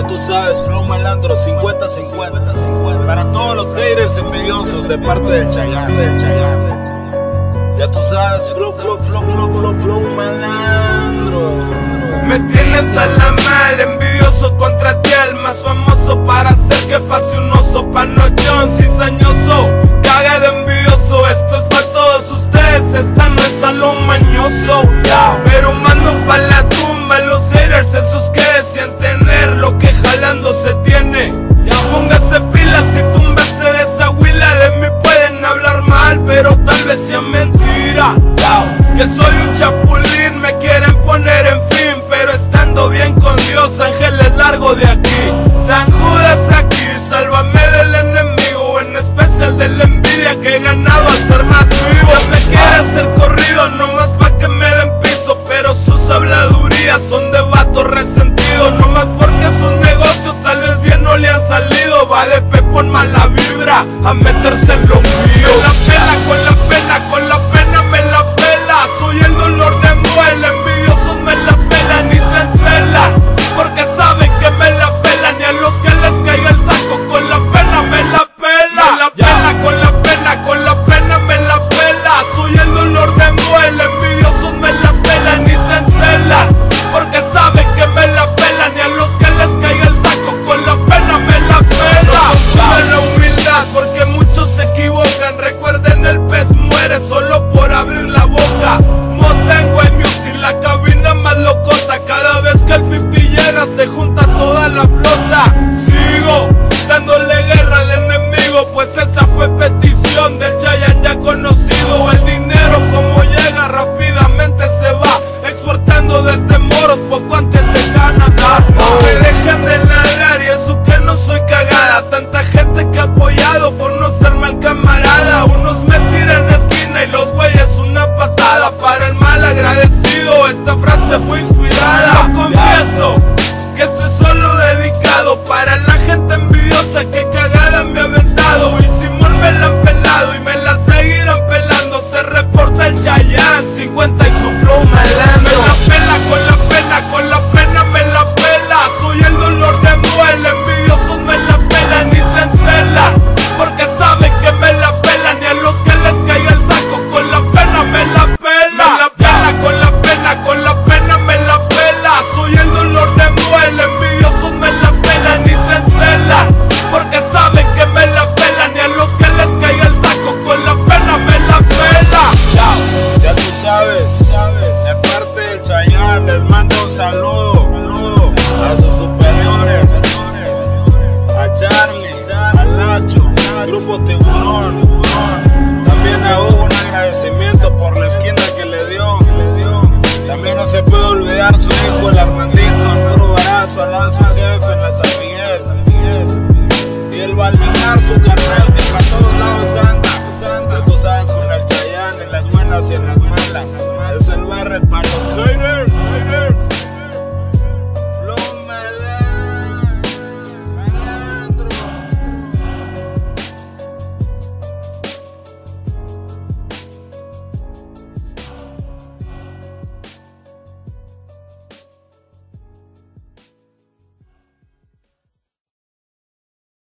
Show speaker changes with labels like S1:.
S1: Ya tú sabes, Flow Malandro 50-50. Para todos los haters envidiosos de parte del Chayán, del Chayán. Ya tú sabes, Flow, Flow, Flow, Flow, Flow, Flow Malandro.
S2: Me tienes a la mal, envidioso contra ti, el más famoso para hacer que pase un oso panochón cizañoso. he ganado a ser más vivo. Me quiere hacer corrido, nomás pa' que me den piso. Pero sus habladurías son de vato resentido No más porque sus negocios tal vez bien no le han salido. Va de pe con mala vibra a meterse en lo mío. Con la pena, con la pena, con la
S1: También a Hugo un agradecimiento por la esquina que le dio. También no se puede olvidar su hijo, el Armandito, Arturo Barazo, Alonso.